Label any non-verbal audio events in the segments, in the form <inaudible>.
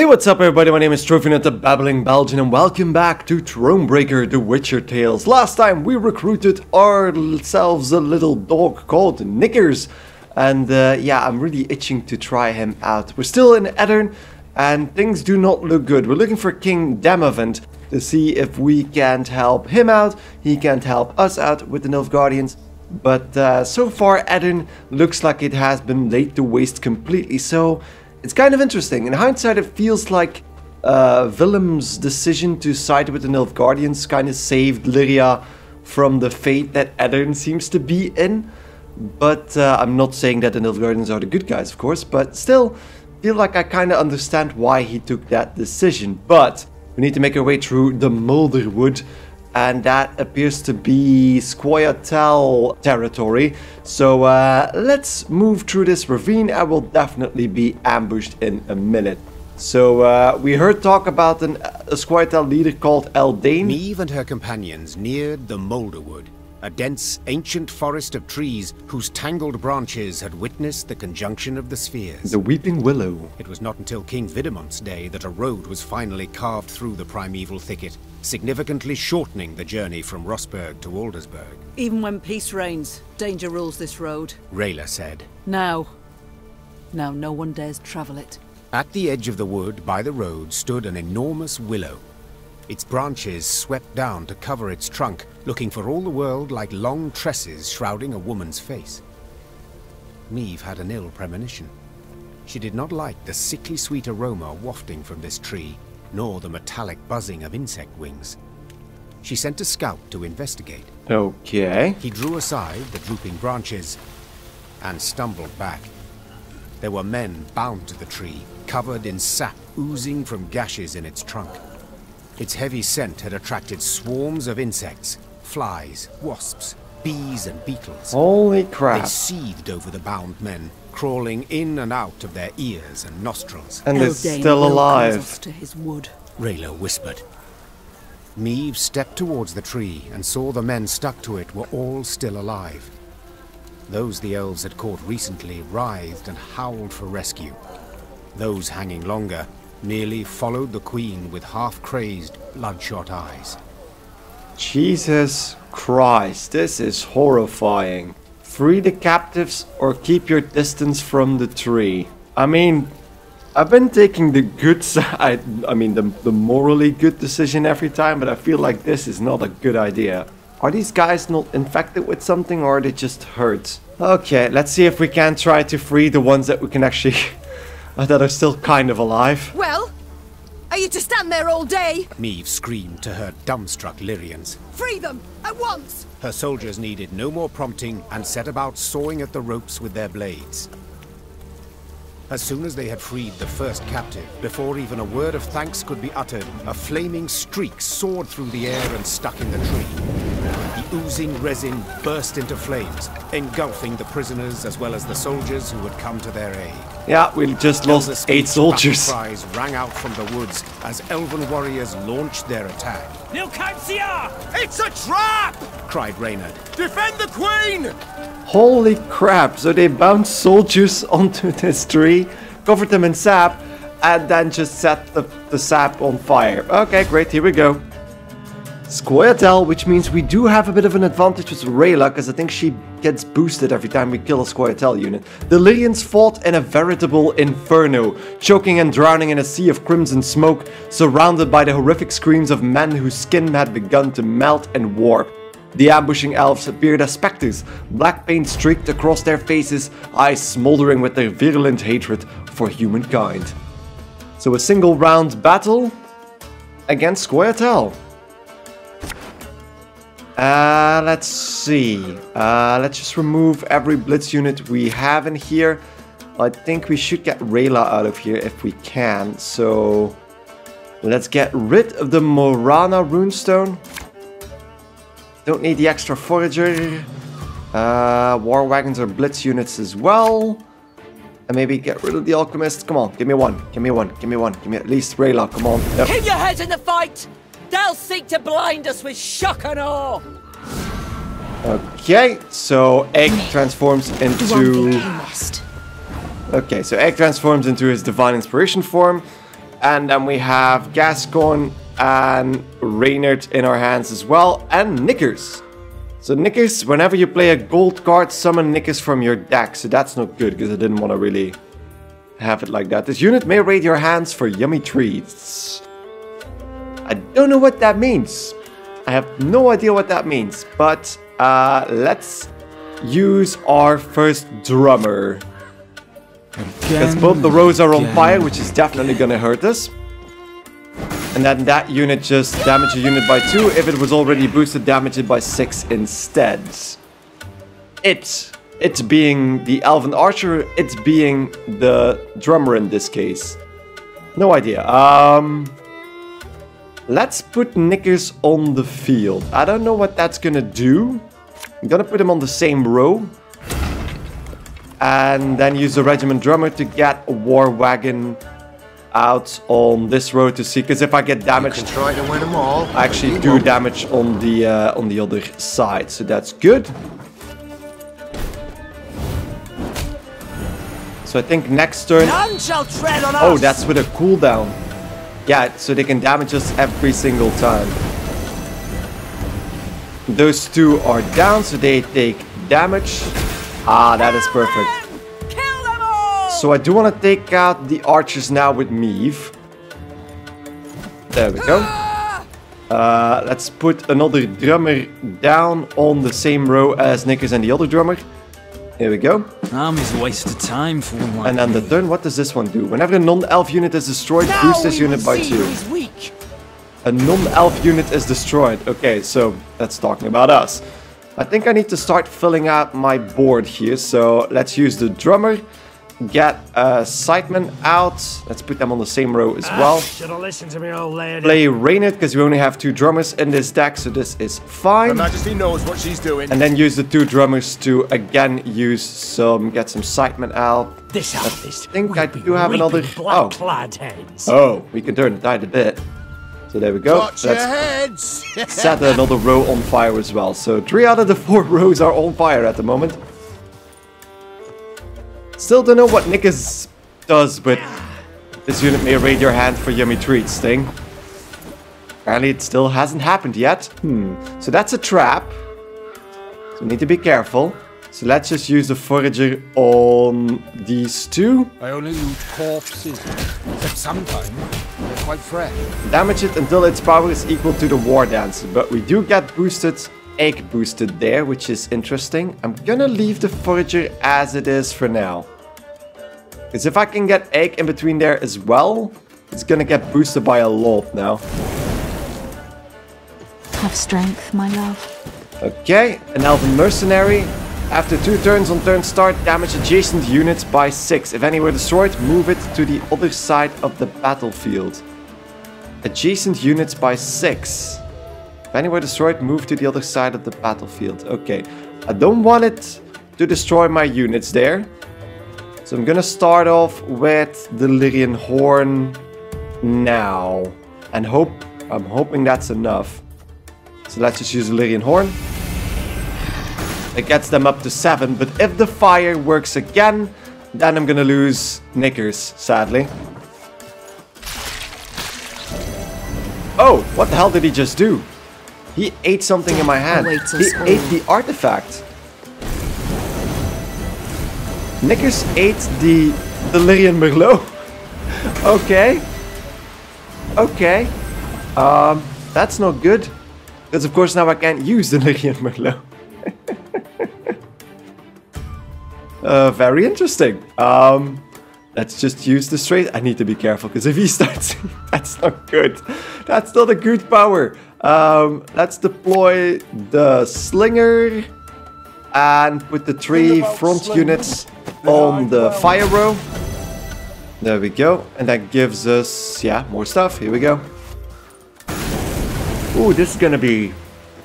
Hey, what's up everybody? My name is TroVNut the Babbling Belgian and welcome back to Thronebreaker The Witcher Tales. Last time we recruited ourselves a little dog called Knickers and uh, yeah, I'm really itching to try him out. We're still in Aedirn and things do not look good. We're looking for King Demavend to see if we can't help him out, he can't help us out with the Nilfgaardians. But uh, so far Aedirn looks like it has been laid to waste completely, so it's kind of interesting. In hindsight, it feels like uh, Villem's decision to side with the Nilfgaardians kind of saved Lyria from the fate that Aedirn seems to be in. But uh, I'm not saying that the Nilfgaardians are the good guys, of course, but still, feel like I kind of understand why he took that decision. But we need to make our way through the Moulderwood, and that appears to be Scoia'tael territory. So uh, let's move through this ravine. I will definitely be ambushed in a minute. So uh, we heard talk about an, a Scoia'tael leader called Eldain. Meve and her companions neared the Moulderwood, a dense, ancient forest of trees whose tangled branches had witnessed the conjunction of the spheres. The Weeping Willow. It was not until King Vidamont's day that a road was finally carved through the primeval thicket, significantly shortening the journey from Rossburg to Aldersberg. Even when peace reigns, danger rules this road. Rayla said. Now. Now no one dares travel it. At the edge of the wood, by the road, stood an enormous willow. Its branches swept down to cover its trunk, looking for all the world like long tresses shrouding a woman's face. Meve had an ill premonition. She did not like the sickly sweet aroma wafting from this tree, nor the metallic buzzing of insect wings. She sent a scout to investigate. Okay. He drew aside the drooping branches and stumbled back. There were men bound to the tree, covered in sap oozing from gashes in its trunk. Its heavy scent had attracted swarms of insects, flies, wasps, bees and beetles. Holy crap. They seethed over the bound men, crawling in and out of their ears and nostrils. And it's Eldain still alive. us to his wood. Rayla whispered. Meve stepped towards the tree and saw the men stuck to it were all still alive. Those the elves had caught recently writhed and howled for rescue. Those hanging longer merely followed the queen with half-crazed, bloodshot eyes. Jesus Christ, this is horrifying. Free the captives or keep your distance from the tree. I mean, I've been taking the good <laughs> side, I mean the, the morally good decision every time, but I feel like this is not a good idea. Are these guys not infected with something or are they just hurt? Okay, let's see if we can try to free the ones that we can actually, <laughs> that are still kind of alive. Well, are you to stand there all day? Meve screamed to her dumbstruck Lyrians. Free them at once! Her soldiers needed no more prompting and set about sawing at the ropes with their blades. As soon as they had freed the first captive, before even a word of thanks could be uttered, a flaming streak soared through the air and stuck in the tree. The oozing resin burst into flames, engulfing the prisoners as well as the soldiers who had come to their aid. Yeah, we just lost eight soldiers. cries rang out from the woods as elven warriors launched their attack. It's a trap! Cried Reynard. Defend the queen! Holy crap, so they bound soldiers <laughs> onto this tree, covered them in sap, and then just set the, the sap on fire. Okay, great, here we go. Scoia'tael, which means we do have a bit of an advantage with Rayla, because I think she gets boosted every time we kill a Scoia'tael unit. The Lyrians fought in a veritable inferno, choking and drowning in a sea of crimson smoke, surrounded by the horrific screams of men whose skin had begun to melt and warp. The ambushing elves appeared as specters, black paint streaked across their faces, eyes smoldering with their virulent hatred for humankind. So a single round battle against Scoia'tael. Uh, let's see. Uh, let's just remove every blitz unit we have in here. I think we should get Rayla out of here if we can. So let's get rid of the Morana runestone. Don't need the extra forager. Uh, war wagons are blitz units as well. And maybe get rid of the alchemist. Come on, give me one. Give me one. Give me one. Give me at least Rayla. Come on. Yep. Keep your heads in the fight! They'll seek to blind us with shock and awe! Okay, so egg transforms into. Okay, so egg transforms into his divine inspiration form. And then we have Gascon and Reynard in our hands as well. And Knickers. So Knickers, whenever you play a gold card, summon Knickers from your deck. So that's not good, because I didn't want to really have it like that. This unit may raid your hands for yummy treats. I don't know what that means. I have no idea what that means. But uh, let's use our first drummer. Because both the rows are on fire, which is definitely going to hurt us. And then that unit just damage a unit by 2. If it was already boosted, damage it by 6 instead. It. It being the Elven Archer, it's being the drummer in this case. No idea. Um, let's put Knickers on the field. I don't know what that's gonna do. I'm gonna put him on the same row. And then use the Regiment Drummer to get a War Wagon out on this road to see. Because if I get damaged, Try to win them all. I actually do damage on the uh, on the other side. So that's good. So I think next turn... None shall tread on us! Oh, that's with a cooldown. Yeah, so they can damage us every single time. Those two are down, so they take damage. Ah, that is perfect. Kill them all! So I do want to take out the archers now with Meve. There we go. Uh, let's put another drummer down on the same row as Knickers and the other drummer. Here we go. Army's a waste of time for one And then the turn, what does this one do? Whenever a non-elf unit is destroyed, Now boost this unit by 2. weak. A non-elf unit is destroyed. Okay, so that's talking about us. I think I need to start filling out my board here. So let's use the drummer. Get uh, Scytheman out. Let's put them on the same row as well. Should have listened to me, old lady. Play Reynard because we only have two drummers in this deck, so this is Her fine. Majesty knows what she's doing. And then use the two drummers to again use some, get some Scytheman out. This harvest. I think we'll I do have another- reaping oh. Black-clad heads. Oh, we can turn the tide a bit. So there we go. Watch Let's heads. <laughs> set another row on fire as well. So three out of the four <laughs> rows are on fire at the moment. Still don't know what Knickers does, but this unit may raid your hand for yummy treats thing. Apparently it still hasn't happened yet. Hmm. So that's a trap. So we need to be careful. So let's just use the forager on these two. I only loot corpses, but sometimes they're quite fresh. Damage it until its power is equal to the War Dance. But we do get boosted, egg boosted there, which is interesting. I'm gonna leave the Forager as it is for now. Because if I can get egg in between there as well, it's gonna get boosted by a lot now. Have strength, my love. Okay, an Elven Mercenary. After two turns on turn start, damage adjacent units by 6. If anywhere destroyed, move it to the other side of the battlefield. Adjacent units by 6. If anywhere destroyed, move to the other side of the battlefield. Okay, I don't want it to destroy my units there. So I'm gonna start off with the Lyrian Horn now. And hope, I'm hoping that's enough. So let's just use the Lyrian Horn. It gets them up to 7, but if the fire works again, then I'm gonna lose Knickers, sadly. Oh, what the hell did he just do? He ate something in my hand. He ate the artifact. Knickers ate the Lyrian Merlot. <laughs> okay. Okay. Um, that's not good. Because of course now I can't use <laughs> the Lyrian Merlot. <laughs> uh, very interesting. Um, let's just use the straight. I need to be careful because if he <laughs> starts, that's not good. That's not a good power. Um, let's deploy the slinger and put the three front units on the fire row. There we go. And that gives us, yeah, more stuff. Here we go. Ooh, this is gonna be,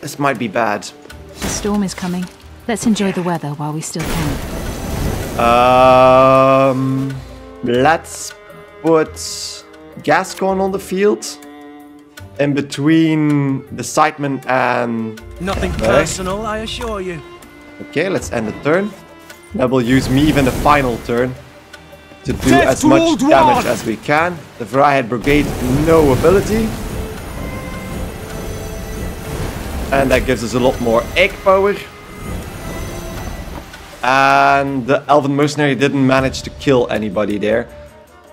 this might be bad. The storm is coming. Let's enjoy the weather while we still can. Um, let's put Gascon on the field. In between the Scytheman and... Nothing personal, I assure you. Okay, let's end the turn. Then we'll use me even the final turn. to do Death as much damage One! as we can. The Vrihedd Brigade, no ability. And that gives us a lot more egg power. And the Elven Mercenary didn't manage to kill anybody there.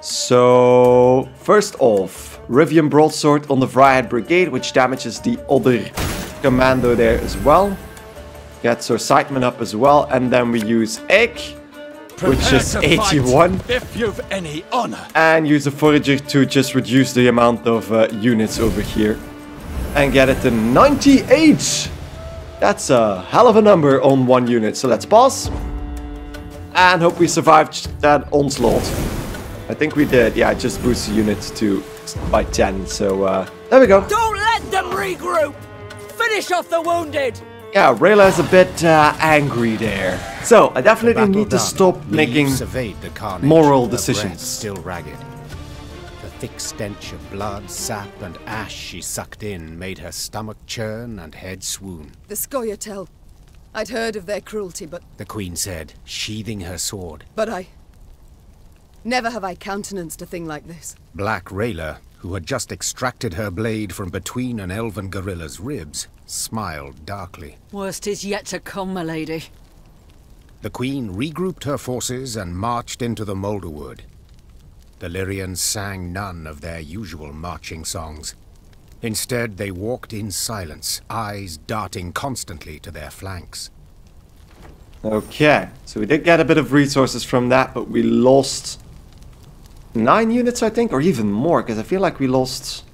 So, first off, Rivian Broadsword on the Vrihedd Brigade, which damages the other commando there as well. Gets our Scytheman up as well, and then we use Egg, which is 81, If you've any honor. and use a Forager to just reduce the amount of uh, units over here. And get it to 98! That's a hell of a number on one unit, so let's pause. And hope we survived that onslaught. I think we did, yeah, just boost the unit to by 10, so uh, there we go. Don't let them regroup! Finish off the wounded! Yeah, Rayla is a bit uh, angry there. So, I definitely Battle need to stop Niamh making... surveyed the carnage, moral decisions. still ragged. The thick stench of blood, sap, and ash she sucked in made her stomach churn and head swoon. The Scoia'tael. I'd heard of their cruelty, but The queen said, sheathing her sword. but I. Never have I countenanced a thing like this. Black Rayla, who had just extracted her blade from between an elven guerrilla's ribs, smiled darkly. Worst is yet to come, my lady. The queen regrouped her forces and marched into the Moulderwood. The Lyrians sang none of their usual marching songs. Instead, they walked in silence, eyes darting constantly to their flanks. Okay, so we did get a bit of resources from that, but we lost nine units, I think, or even more, because I feel like we lost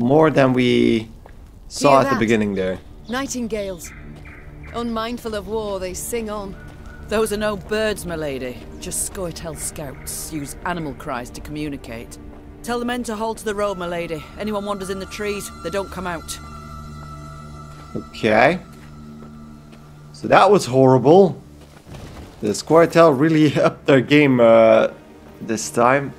more than we saw Hear at the beginning there. Nightingales. Unmindful of war, they sing on. Those are no birds, my lady. Just Scoia'tael scouts use animal cries to communicate. Tell the men to hold to the road, my lady. Anyone wanders in the trees, they don't come out. Okay. So that was horrible. The Squirtel really <laughs> upped their game uh, this time.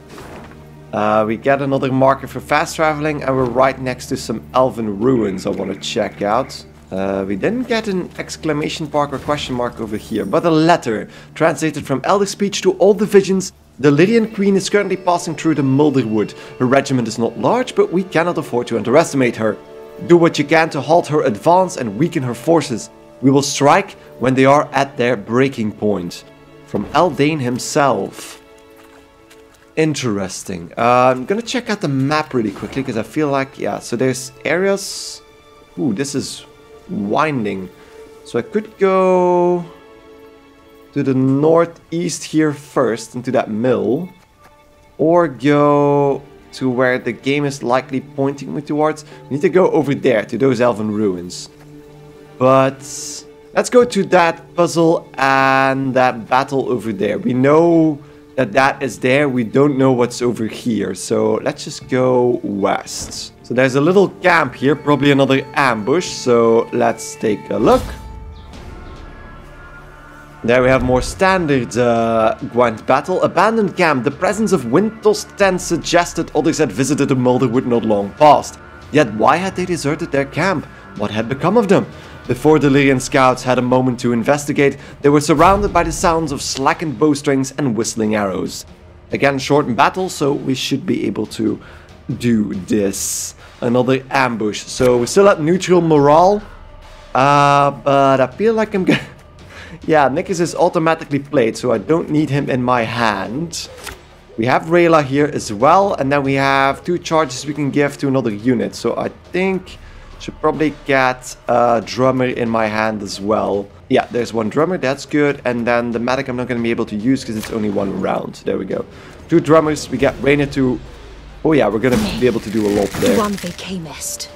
Uh, we get another marker for fast traveling and we're right next to some elven ruins I want to check out. Uh, we didn't get an exclamation mark or question mark over here, but a letter translated from Elder Speech to all divisions. The Lyrian Queen is currently passing through the Moulderwood. Her regiment is not large, but we cannot afford to underestimate her. Do what you can to halt her advance and weaken her forces. We will strike when they are at their breaking point. From Eldain himself. Interesting. Uh, I'm gonna check out the map really quickly because I feel like, yeah, so there's areas. Ooh, this is winding. So I could go to the northeast here first into that mill. Or go to where the game is likely pointing me towards. We need to go over there to those elven ruins. But let's go to that puzzle and that battle over there. We know that that is there. We don't know what's over here. So let's just go west. So there's a little camp here, probably another ambush. So let's take a look. There we have more standard uh, Gwent battle. Abandoned camp. The presence of Windtossed tents suggested others had visited the Moulderwood not long past. Yet why had they deserted their camp? What had become of them? Before the Lyrian scouts had a moment to investigate, they were surrounded by the sounds of slackened bowstrings and whistling arrows. Again, short in battle, so we should be able to do this. Another ambush. So we're still at neutral morale. Uh, but I feel like I'm gonna... <laughs> yeah, Knickers is automatically played, so I don't need him in my hand. We have Rayla here as well, and then we have two charges we can give to another unit. So I think should probably get a drummer in my hand as well. Yeah, there's one drummer, that's good. And then the medic I'm not going to be able to use because it's only one round. There we go. Two drummers, we get Rainer to... Oh yeah, we're going to be able to do a lot there. One vacamist.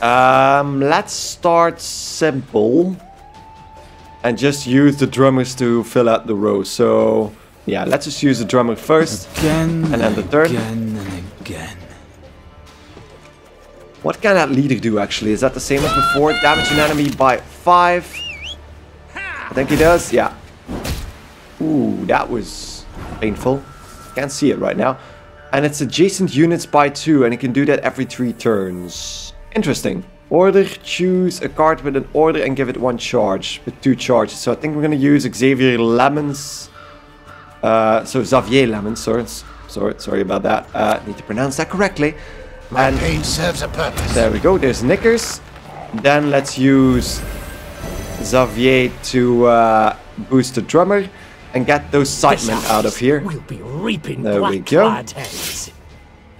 Um, let's start simple. And just use the drummers to fill out the row. So, yeah, let's just use the drummer first. Again And then the third. Again and again. What can that leader do actually? Is that the same as before? Damage an enemy by 5. I think he does, yeah. Ooh, that was painful. Can't see it right now. And it's adjacent units by 2 and he can do that every 3 turns. Interesting. Order, choose a card with an order and give it one charge. With two charges. So I think we're going to use Xavier Lemmens Uh, so Xavier Lemon, sorry, sorry, sorry about that. Uh, need to pronounce that correctly. My And- pain serves a purpose. There we go. There's Knickers. Then let's use Xavier to uh, boost the drummer and get those Scythemen out of here. We'll be reaping There we go.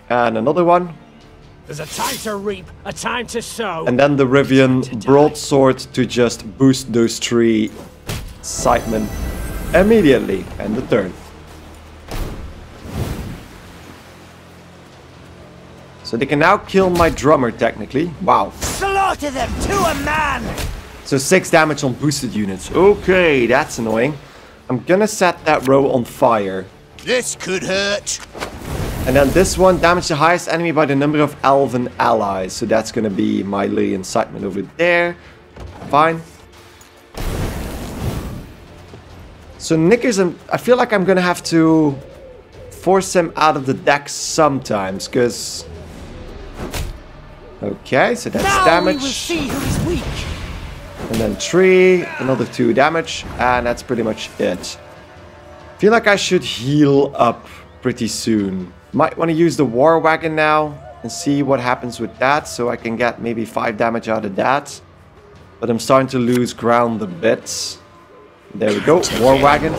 And another one. There's a time to reap, a time to sow. And then the Rivian broadsword to just boost those three Scythemen immediately. And the turn. So they can now kill my drummer technically. Wow. Slaughter them to a man! So 6 damage on boosted units. Okay, that's annoying. I'm gonna set that row on fire. This could hurt. And then this one, damage the highest enemy by the number of elven allies. So that's gonna be my Lily incitement over there. Fine. So Knickers, I'm- um, I feel like I'm gonna have to force him out of the deck sometimes, because... Okay, so that's now damage. we will see who is weak. And then three, another two damage, and that's pretty much it. Feel like I should heal up pretty soon. Might want to use the war wagon now and see what happens with that, so I can get maybe five damage out of that. But I'm starting to lose ground a bit. There we go, war wagon.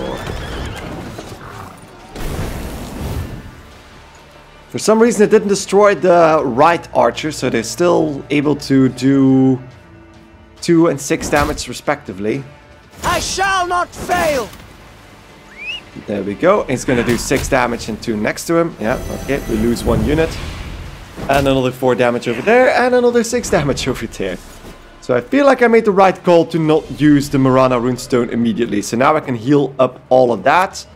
For some reason it didn't destroy the right archer, so they're still able to do 2 and 6 damage respectively. I shall not fail! There we go. He's gonna do 6 damage and 2 next to him. Yeah, okay, we lose 1 unit. And another 4 damage over there, and another 6 damage <laughs> over there. So I feel like I made the right call to not use the Morana Runestone immediately. So now I can heal up all of that.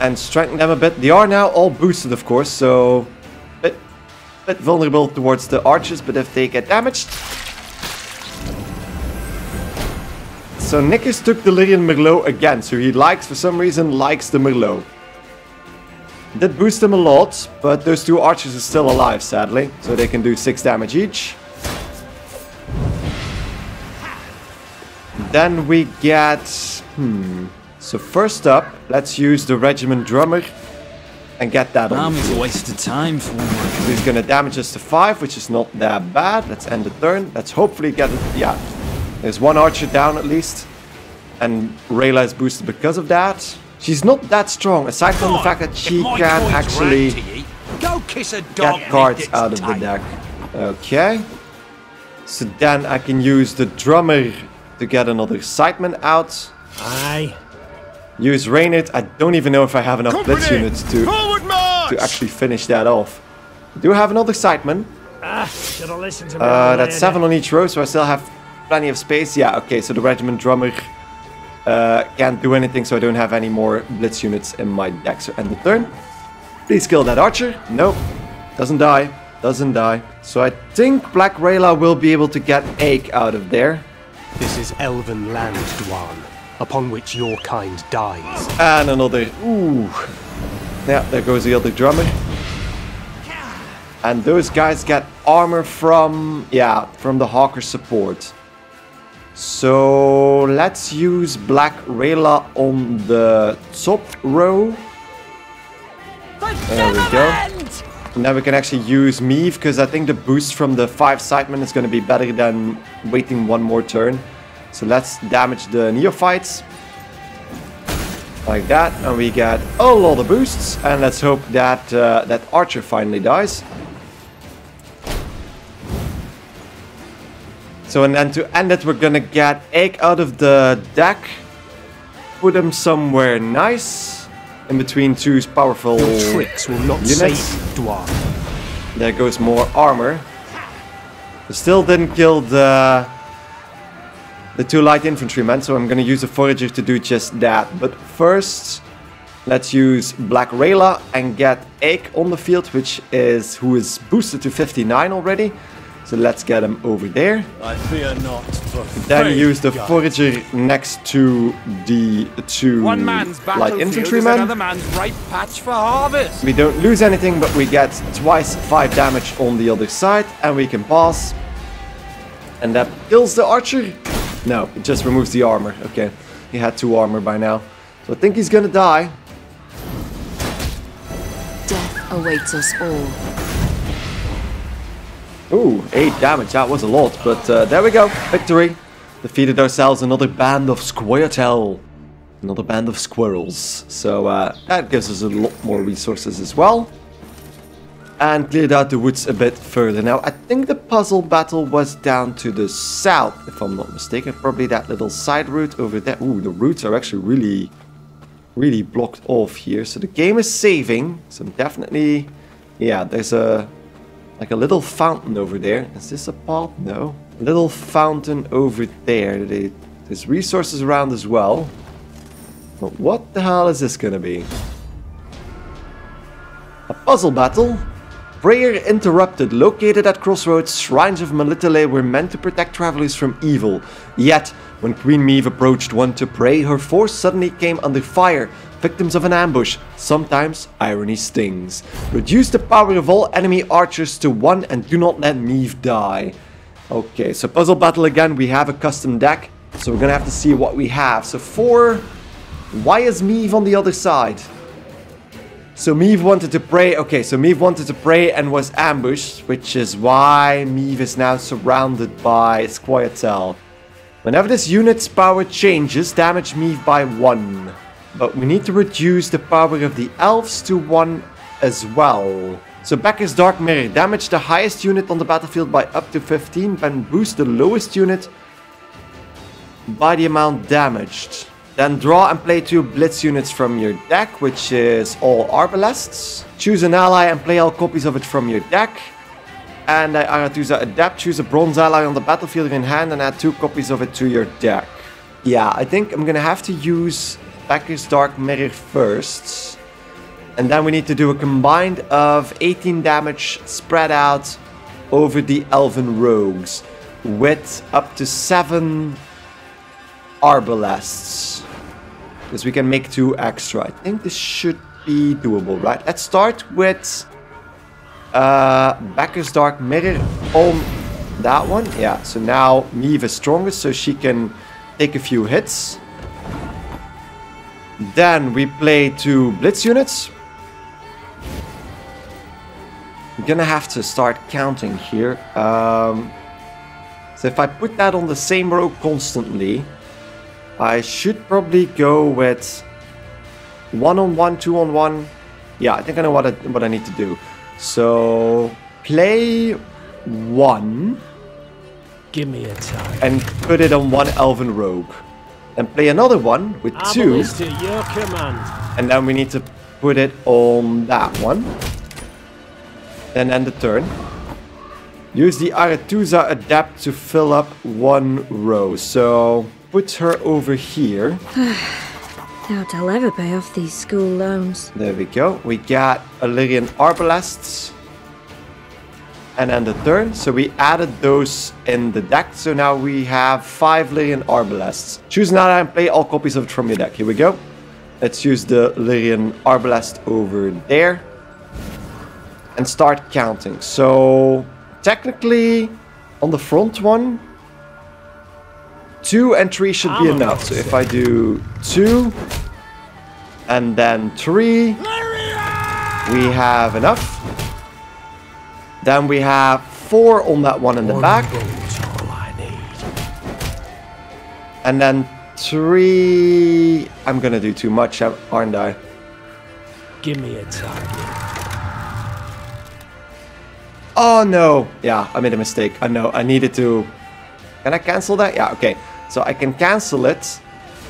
And strengthen them a bit. They are now all boosted, of course, so... Bit, bit vulnerable towards the archers, but if they get damaged... So Knickers took the Lyrian Merlot again, so he likes, for some reason, likes the Merlot. That boosts him a lot, but those two archers are still alive, sadly. So they can do 6 damage each. Then we get... Hmm... So first up, let's use the regiment drummer and get that on. Army's a waste of time for one. So he's gonna damage us to 5, which is not that bad. Let's end the turn. Let's hopefully get it. Yeah. There's one archer down at least. And Rayla is boosted because of that. She's not that strong, aside from the fact that she can actually grand. Go kiss a dog. get cards out of the deck. Okay. So then I can use the drummer to get another Scytheman out. Aye. Use Reynard. I don't even know if I have enough blitz units to, to actually finish that off. Do have another Scytheman. Ah, should have listened to me. Uh, that's seven on each row, so I still have plenty of space. Yeah, okay, so the regiment drummer uh, can't do anything, so I don't have any more blitz units in my deck. So end the turn. Please kill that archer. Nope. Doesn't die. Doesn't die. So I think Black Rayla will be able to get Ache out of there. This is elven land, Dh'oine, upon which your kind dies. And another. Ooh. Yeah, there goes the other drummer. And those guys get armor from. Yeah, from the Hawker support. So let's use Black Rayla on the top row. There we go. And then we can actually use Meve because I think the boost from the 5 Scythemen is going to be better than waiting one more turn. So let's damage the neophytes. Like that. And we get a lot of boosts. And let's hope that uh, that archer finally dies. So and then to end it, we're gonna get Egg out of the deck. Put him somewhere nice. In between two powerful Your tricks will not units. save Dh'oine. There goes more armor. But still didn't kill the the two light infantrymen, so I'm gonna use a forager to do just that. But first, let's use Black Rayla and get Egg on the field, which is who is boosted to 59 already. So let's get him over there. I fear not for Then faith, use the God. forager next to the two One man's light infantrymen. another man's ripe patch for harvest. We don't lose anything, but we get twice 5 damage on the other side, and we can pass. And that kills the archer? No, it just removes the armor. Okay, he had 2 armor by now. So I think he's gonna die. Death awaits us all. Ooh, 8 damage, that was a lot, but uh, there we go, victory. Defeated ourselves another band of Squirtle. Another band of squirrels. So uh, that gives us a lot more resources as well. And cleared out the woods a bit further. Now, I think the puzzle battle was down to the south, if I'm not mistaken. Probably that little side route over there. Ooh, the routes are actually really, really blocked off here. So the game is saving. So I'm definitely... Yeah, there's a... Like a little fountain over there. Is this a path? No. A little fountain over there. There's resources around as well. But what the hell is this gonna be? A puzzle battle? Prayer interrupted. Located at crossroads, shrines of Melitele were meant to protect travelers from evil. Yet, when Queen Meve approached one to pray, her force suddenly came under fire, victims of an ambush. Sometimes irony stings. Reduce the power of all enemy archers to one and do not let Meve die. Okay, so puzzle battle again. We have a custom deck, so we're gonna have to see what we have. So four. Why is Meve on the other side? So Meve wanted to pray. Okay, so Meve wanted to pray and was ambushed, which is why Meve is now surrounded by Squirtle. Whenever this unit's power changes, damage Meve by 1. But we need to reduce the power of the elves to 1 as well. So Bekker's Dark Mirror, damage the highest unit on the battlefield by up to 15, then boost the lowest unit by the amount damaged. Then draw and play two Blitz units from your deck, which is all Arbalests. Choose an ally and play all copies of it from your deck. And uh, Aretuza Adept, choose a Bronze ally on the battlefield in hand and add two copies of it to your deck. Yeah, I think I'm gonna have to use Bekker's Dark Mirror first. And then we need to do a combined of 18 damage spread out over the Elven Rogues with up to 7 Arbalests. Because we can make two extra. I think this should be doable, right? Let's start with uh, Bekker's Dark Mirror on that one. Yeah, so now Meve is strongest, so she can take a few hits. Then we play two Blitz units. I'm gonna have to start counting here. Um, so if I put that on the same row constantly, I should probably go with one on one, two on one. Yeah, I think I know what I, what I need to do. So play one. Give me a time. And put it on one elven rogue. And play another one with two. Your command. And then we need to put it on that one. Then end the turn. Use the Aretuza adept to fill up one row. So put her over here. <sighs> Doubt I'll ever pay off these school loans. There we go. We got Illyrian Arbalests. And then the turn. So we added those in the deck. So now we have five Lyrian Arbalests. Choose an ally and play all copies of it from your deck. Here we go. Let's use the Lyrian Arbalest over there. And start counting. So technically on the front one, two and three should be ah. enough. So if I do two and then three, we have enough. Then we have four on that one in the back. And then three. I'm gonna do too much, aren't I? Give me a target. Oh no! Yeah, I made a mistake. I know. I needed to. Can I cancel that? Yeah, okay. So I can cancel it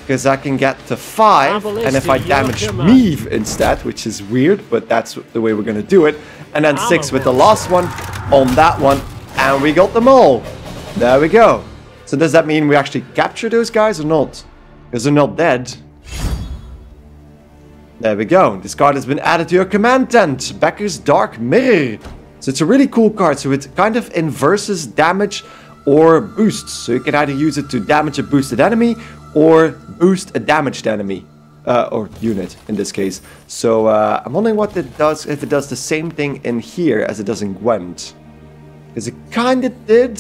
because I can get to five, and if I damage Meve instead, which is weird, but that's the way we're gonna do it, and then six with the last one on that one, and we got them all. There we go. So does that mean we actually capture those guys or not? Because they're not dead. There we go. This card has been added to your command tent. Bekker's Dark Mirror. So it's a really cool card. So it kind of inverses damage or boosts. So you can either use it to damage a boosted enemy or boost a damaged enemy. Uh, or unit in this case. So uh, I'm wondering what it does, if it does the same thing in here as it does in Gwent. Because it kind of did.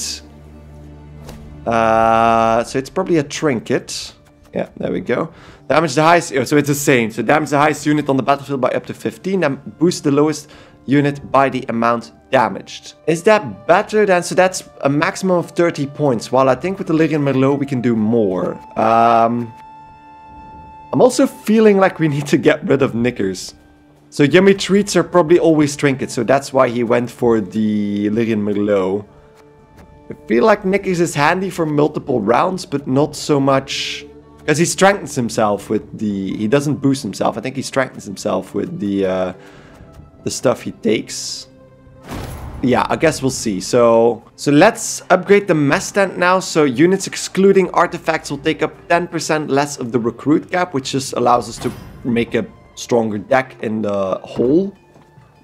Uh, so it's probably a trinket. Yeah, there we go. Damage the highest, oh, so it's the same. So damage the highest unit on the battlefield by up to 15, and boost the lowest unit by the amount damaged. Is that better than, so that's a maximum of 30 points, while I think with the Lyrian Merlot we can do more. Um, I'm also feeling like we need to get rid of Knickers. So yummy treats are probably always trinkets, so that's why he went for the Lyrian Merlot. I feel like Knickers is handy for multiple rounds, but not so much... Because he strengthens himself with the... He doesn't boost himself, I think he strengthens himself with the, uh, the stuff he takes. Yeah, I guess we'll see. So, so let's upgrade the mess tent now. So units excluding artifacts will take up 10% less of the recruit gap, which just allows us to make a stronger deck in the hole.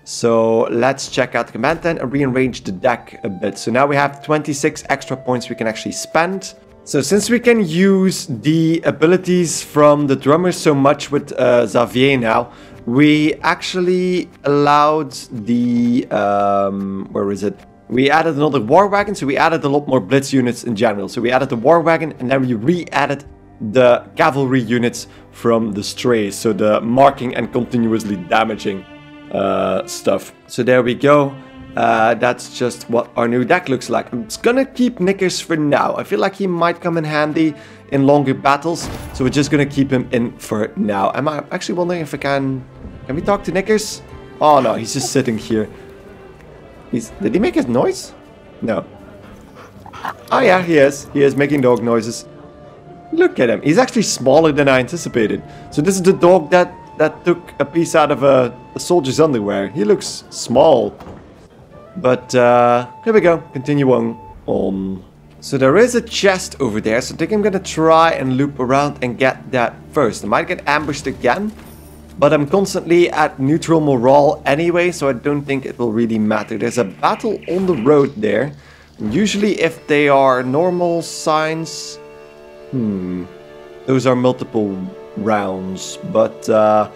So let's check out the command tent and rearrange the deck a bit. So now we have 26 extra points we can actually spend. So since we can use the abilities from the drummers so much with uh, Xavier now, we actually allowed the, um, where is it? We added another war wagon, so we added a lot more blitz units in general. So we added the war wagon and then we re-added the cavalry units from the strays. So the marking and continuously damaging uh, stuff. So there we go. Uh, that's just what our new deck looks like. I'm just gonna keep Knickers for now. I feel like he might come in handy in longer battles. So we're just gonna keep him in for now. Am I actually wondering if I can... Can we talk to Knickers? Oh no, he's just sitting here. He's... Did he make his noise? No. Oh yeah, he is. He is making dog noises. Look at him. He's actually smaller than I anticipated. So this is the dog that, that took a piece out of a, a soldier's underwear. He looks small. But uh, here we go. Continue on. on. So there is a chest over there. So I think I'm going to try and loop around and get that first. I might get ambushed again. But I'm constantly at neutral morale anyway. So I don't think it will really matter. There's a battle on the road there. Usually if they are normal signs... Hmm. Those are multiple rounds. But... Uh,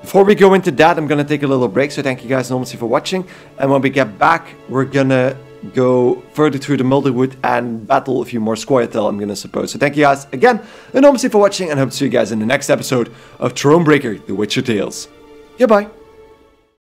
before we go into that, I'm to take a little break, so thank you guys enormously for watching. And when we get back, we're to go further through the Moulderwood and battle a few more Scoia'tael, I'm to suppose. So thank you guys again enormously for watching, and hope to see you guys in the next episode of Thronebreaker, The Witcher Tales. Goodbye.